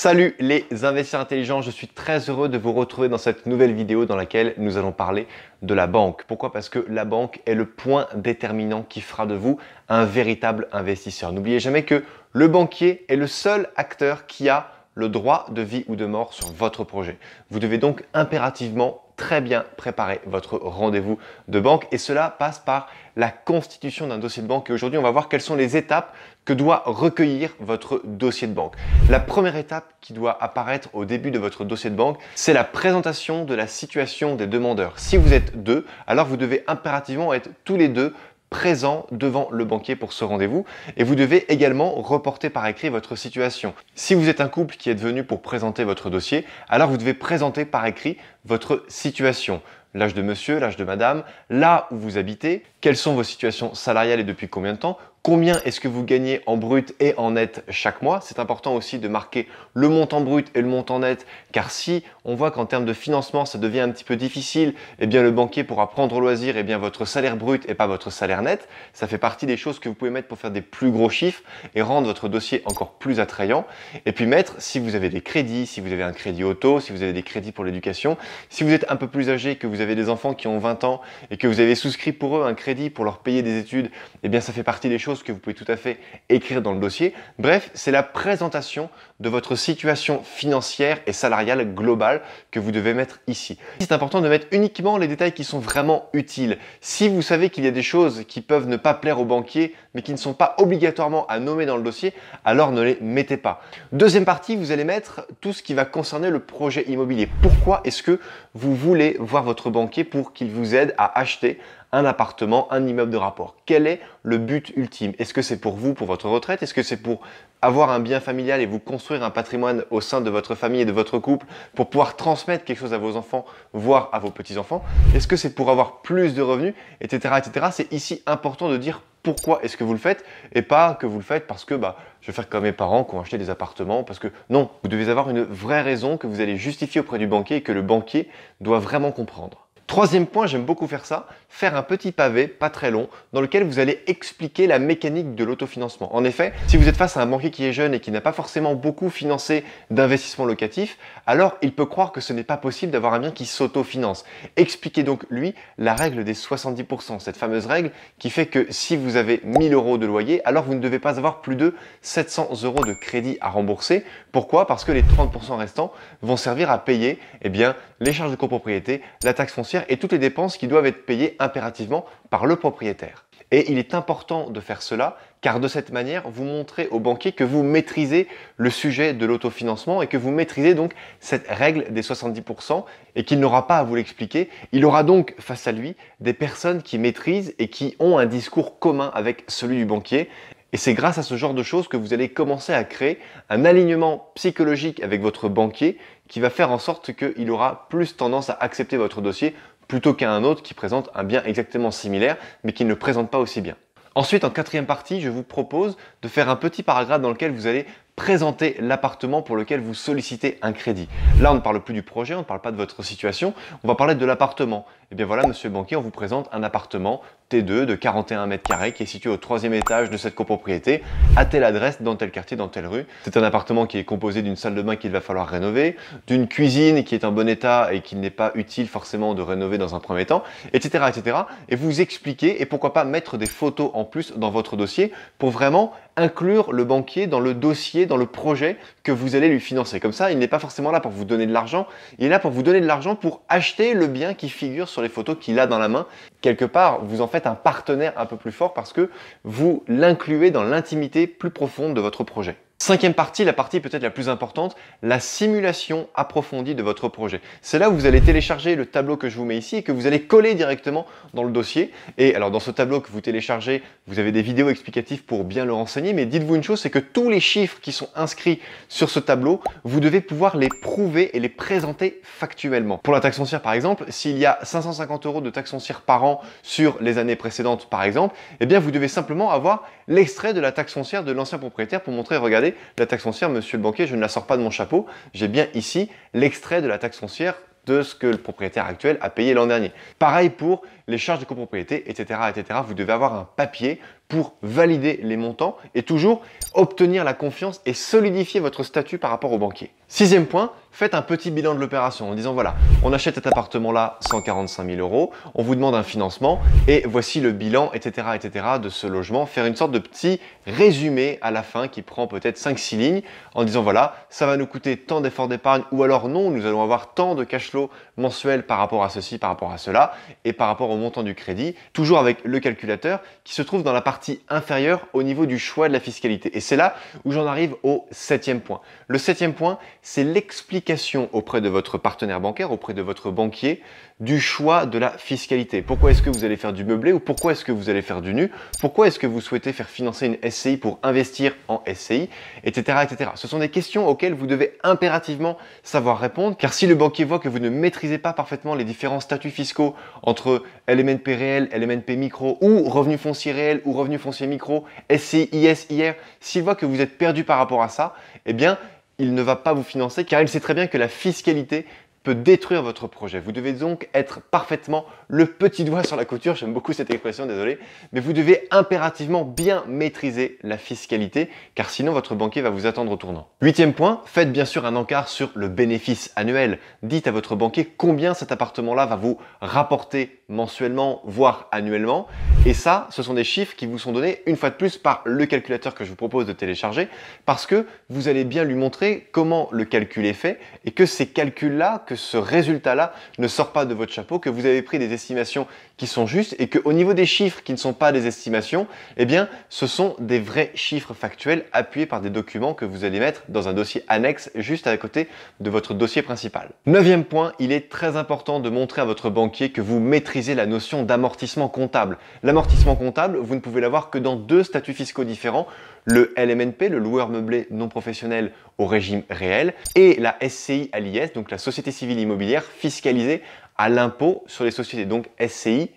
Salut les investisseurs intelligents, je suis très heureux de vous retrouver dans cette nouvelle vidéo dans laquelle nous allons parler de la banque. Pourquoi? Parce que la banque est le point déterminant qui fera de vous un véritable investisseur. N'oubliez jamais que le banquier est le seul acteur qui a le droit de vie ou de mort sur votre projet. Vous devez donc impérativement très bien préparer votre rendez-vous de banque et cela passe par la constitution d'un dossier de banque et aujourd'hui on va voir quelles sont les étapes que doit recueillir votre dossier de banque. La première étape qui doit apparaître au début de votre dossier de banque, c'est la présentation de la situation des demandeurs. Si vous êtes deux, alors vous devez impérativement être tous les deux présent devant le banquier pour ce rendez-vous et vous devez également reporter par écrit votre situation. Si vous êtes un couple qui est venu pour présenter votre dossier, alors vous devez présenter par écrit votre situation l'âge de monsieur, l'âge de madame, là où vous habitez, quelles sont vos situations salariales et depuis combien de temps, combien est-ce que vous gagnez en brut et en net chaque mois? C'est important aussi de marquer le montant brut et le montant net, car si on voit qu'en termes de financement, ça devient un petit peu difficile, eh bien le banquier pourra prendre au loisir eh bien votre salaire brut et pas votre salaire net. Ça fait partie des choses que vous pouvez mettre pour faire des plus gros chiffres et rendre votre dossier encore plus attrayant. Et puis mettre si vous avez des crédits, si vous avez un crédit auto, si vous avez des crédits pour l'éducation, si vous êtes un peu plus âgé, que vous avez des enfants qui ont 20 ans et que vous avez souscrit pour eux un crédit pour leur payer des études, eh bien ça fait partie des choses que vous pouvez tout à fait écrire dans le dossier. Bref, c'est la présentation de votre situation financière et salariale globale que vous devez mettre ici. C'est important de mettre uniquement les détails qui sont vraiment utiles. Si vous savez qu'il y a des choses qui peuvent ne pas plaire au banquier, mais qui ne sont pas obligatoirement à nommer dans le dossier, alors ne les mettez pas. Deuxième partie, vous allez mettre tout ce qui va concerner le projet immobilier. Pourquoi est-ce que vous voulez voir votre banquier pour qu'il vous aide à acheter un appartement, un immeuble de rapport. Quel est le but ultime? Est-ce que c'est pour vous, pour votre retraite? Est-ce que c'est pour avoir un bien familial et vous construire un patrimoine au sein de votre famille et de votre couple pour pouvoir transmettre quelque chose à vos enfants, voire à vos petits-enfants? Est-ce que c'est pour avoir plus de revenus, etc. etc. C'est ici important de dire pourquoi est-ce que vous le faites et pas que vous le faites parce que bah, je vais faire comme mes parents qui ont acheté des appartements. Parce que non, vous devez avoir une vraie raison que vous allez justifier auprès du banquier et que le banquier doit vraiment comprendre. Troisième point, j'aime beaucoup faire ça, faire un petit pavé, pas très long, dans lequel vous allez expliquer la mécanique de l'autofinancement. En effet, si vous êtes face à un banquier qui est jeune et qui n'a pas forcément beaucoup financé d'investissement locatif, alors il peut croire que ce n'est pas possible d'avoir un bien qui s'autofinance. Expliquez donc lui la règle des 70%, cette fameuse règle qui fait que si vous avez 1000 euros de loyer, alors vous ne devez pas avoir plus de 700 euros de crédit à rembourser. Pourquoi? Parce que les 30% restants vont servir à payer eh bien, les charges de copropriété, la taxe foncière, et toutes les dépenses qui doivent être payées impérativement par le propriétaire. Et il est important de faire cela car de cette manière, vous montrez au banquier que vous maîtrisez le sujet de l'autofinancement et que vous maîtrisez donc cette règle des 70% et qu'il n'aura pas à vous l'expliquer. Il aura donc face à lui des personnes qui maîtrisent et qui ont un discours commun avec celui du banquier. Et c'est grâce à ce genre de choses que vous allez commencer à créer un alignement psychologique avec votre banquier qui va faire en sorte qu'il aura plus tendance à accepter votre dossier plutôt qu'un autre qui présente un bien exactement similaire mais qui ne présente pas aussi bien. Ensuite, en quatrième partie, je vous propose de faire un petit paragraphe dans lequel vous allez présenter l'appartement pour lequel vous sollicitez un crédit. Là, on ne parle plus du projet, on ne parle pas de votre situation, on va parler de l'appartement. Et eh bien voilà, monsieur le banquier, on vous présente un appartement T2 de 41 mètres carrés qui est situé au troisième étage de cette copropriété, à telle adresse, dans tel quartier, dans telle rue. C'est un appartement qui est composé d'une salle de bain qu'il va falloir rénover, d'une cuisine qui est en bon état et qu'il n'est pas utile forcément de rénover dans un premier temps, etc., etc. Et vous expliquer et pourquoi pas mettre des photos en plus dans votre dossier pour vraiment inclure le banquier dans le dossier, dans le projet que vous allez lui financer. Comme ça, il n'est pas forcément là pour vous donner de l'argent, il est là pour vous donner de l'argent pour acheter le bien qui figure sur les photos qu'il a dans la main. Quelque part, vous en faites un partenaire un peu plus fort parce que vous l'incluez dans l'intimité plus profonde de votre projet. Cinquième partie, la partie peut-être la plus importante, la simulation approfondie de votre projet. C'est là où vous allez télécharger le tableau que je vous mets ici et que vous allez coller directement dans le dossier. Et alors dans ce tableau que vous téléchargez, vous avez des vidéos explicatives pour bien le renseigner, mais dites-vous une chose, c'est que tous les chiffres qui sont inscrits sur ce tableau, vous devez pouvoir les prouver et les présenter factuellement. Pour la taxe foncière par exemple, s'il y a 550 euros de taxe foncière par an sur les années précédentes par exemple, eh bien vous devez simplement avoir l'extrait de la taxe foncière de l'ancien propriétaire pour montrer, regardez, la taxe foncière, monsieur le banquier, je ne la sors pas de mon chapeau. J'ai bien ici l'extrait de la taxe foncière de ce que le propriétaire actuel a payé l'an dernier. Pareil pour les charges de copropriété, etc., etc. Vous devez avoir un papier pour valider les montants et toujours obtenir la confiance et solidifier votre statut par rapport au banquier. Sixième point, faites un petit bilan de l'opération en disant voilà, on achète cet appartement-là 145 000 euros, on vous demande un financement et voici le bilan, etc., etc. de ce logement. Faire une sorte de petit résumé à la fin qui prend peut-être 5-6 lignes en disant voilà, ça va nous coûter tant d'efforts d'épargne ou alors non, nous allons avoir tant de cash flow mensuel par rapport à ceci, par rapport à cela et par rapport au montant du crédit, toujours avec le calculateur qui se trouve dans la partie inférieure au niveau du choix de la fiscalité. Et c'est là où j'en arrive au septième point. Le septième point, c'est l'explication auprès de votre partenaire bancaire, auprès de votre banquier, du choix de la fiscalité. Pourquoi est-ce que vous allez faire du meublé ou pourquoi est-ce que vous allez faire du nu? Pourquoi est-ce que vous souhaitez faire financer une SCI pour investir en SCI, etc., etc. Ce sont des questions auxquelles vous devez impérativement savoir répondre, car si le banquier voit que vous ne maîtrisez pas parfaitement les différents statuts fiscaux entre LMNP réel, LMNP micro ou revenu foncier réel ou revenu foncier micro, SCI, IS, IR, s'il voit que vous êtes perdu par rapport à ça, eh bien, il ne va pas vous financer car il sait très bien que la fiscalité peut détruire votre projet. Vous devez donc être parfaitement le petit doigt sur la couture, j'aime beaucoup cette expression, désolé, mais vous devez impérativement bien maîtriser la fiscalité, car sinon votre banquier va vous attendre au tournant. Huitième point, faites bien sûr un encart sur le bénéfice annuel. Dites à votre banquier combien cet appartement-là va vous rapporter mensuellement, voire annuellement, et ça, ce sont des chiffres qui vous sont donnés une fois de plus par le calculateur que je vous propose de télécharger, parce que vous allez bien lui montrer comment le calcul est fait, et que ces calculs-là, que ce résultat-là ne sort pas de votre chapeau, que vous avez pris des estimations qui sont justes et qu'au niveau des chiffres qui ne sont pas des estimations, eh bien, ce sont des vrais chiffres factuels appuyés par des documents que vous allez mettre dans un dossier annexe juste à côté de votre dossier principal. Neuvième point, il est très important de montrer à votre banquier que vous maîtrisez la notion d'amortissement comptable. L'amortissement comptable, vous ne pouvez l'avoir que dans deux statuts fiscaux différents, le LMNP, le loueur meublé non professionnel au régime réel, et la SCI à l'IS, donc la Société civile immobilière fiscalisée à l'impôt sur les sociétés, donc SCI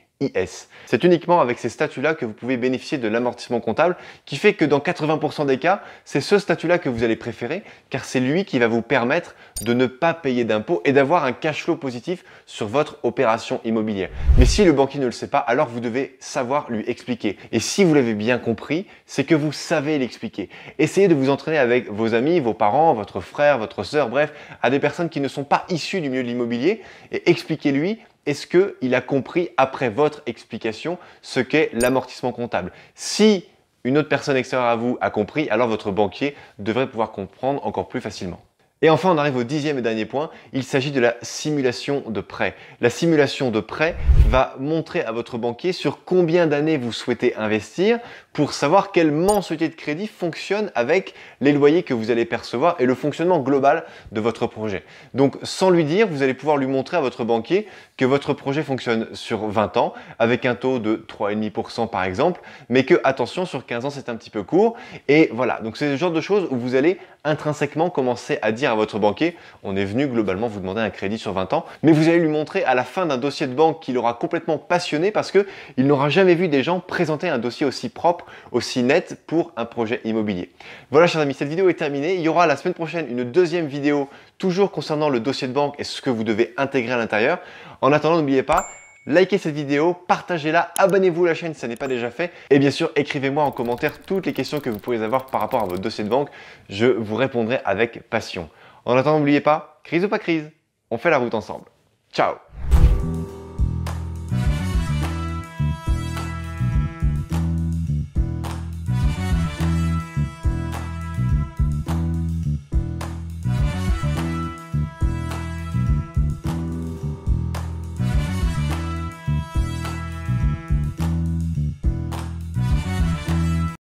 C'est uniquement avec ces statuts-là que vous pouvez bénéficier de l'amortissement comptable qui fait que dans 80% des cas, c'est ce statut-là que vous allez préférer car c'est lui qui va vous permettre de ne pas payer d'impôts et d'avoir un cash flow positif sur votre opération immobilière. Mais si le banquier ne le sait pas, alors vous devez savoir lui expliquer. Et si vous l'avez bien compris, c'est que vous savez l'expliquer. Essayez de vous entraîner avec vos amis, vos parents, votre frère, votre sœur, bref, à des personnes qui ne sont pas issues du milieu de l'immobilier et expliquez-lui est-ce qu'il a compris après votre explication ce qu'est l'amortissement comptable? Si une autre personne extérieure à vous a compris, alors votre banquier devrait pouvoir comprendre encore plus facilement. Et enfin, on arrive au dixième et dernier point, il s'agit de la simulation de prêt. La simulation de prêt va montrer à votre banquier sur combien d'années vous souhaitez investir pour savoir quelle mensualité de crédit fonctionne avec les loyers que vous allez percevoir et le fonctionnement global de votre projet. Donc sans lui dire, vous allez pouvoir lui montrer à votre banquier que votre projet fonctionne sur 20 ans avec un taux de 3,5% par exemple, mais que attention, sur 15 ans c'est un petit peu court. Et voilà, donc c'est le genre de choses où vous allez intrinsèquement commencer à dire à votre banquier, on est venu globalement vous demander un crédit sur 20 ans, mais vous allez lui montrer à la fin d'un dossier de banque qu'il aura complètement passionné parce qu'il n'aura jamais vu des gens présenter un dossier aussi propre, aussi net pour un projet immobilier. Voilà chers amis, cette vidéo est terminée. Il y aura la semaine prochaine une deuxième vidéo toujours concernant le dossier de banque et ce que vous devez intégrer à l'intérieur. En attendant, n'oubliez pas, Likez cette vidéo, partagez-la, abonnez-vous à la chaîne si ce n'est pas déjà fait. Et bien sûr, écrivez-moi en commentaire toutes les questions que vous pourriez avoir par rapport à votre dossier de banque. Je vous répondrai avec passion. En attendant, n'oubliez pas, crise ou pas crise, on fait la route ensemble. Ciao